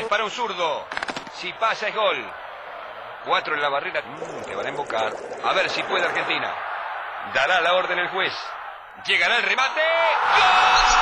Es para un zurdo. Si pasa es gol. Cuatro en la barrera mm, que van a embocar. A ver si puede Argentina. Dará la orden el juez. Llegará el remate. ¡Gol!